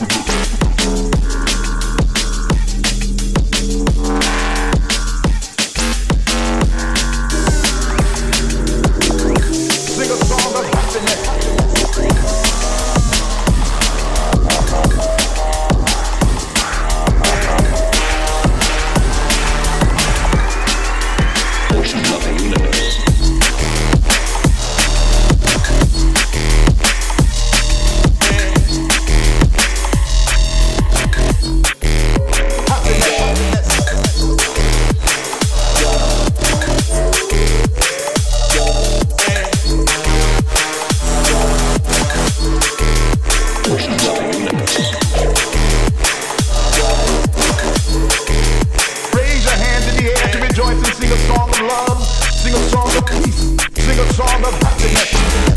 Thank Sing a song about the next.